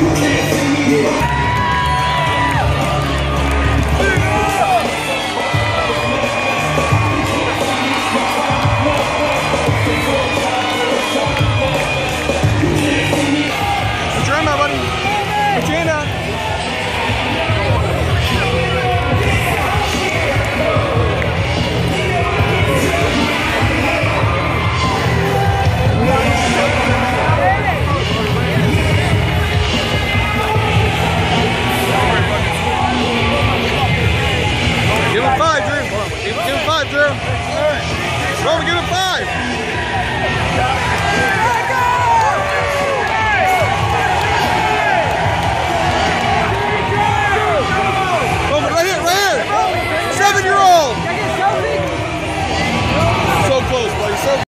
Yeah. five, Drew. Give him five, Drew. Roman, give him five.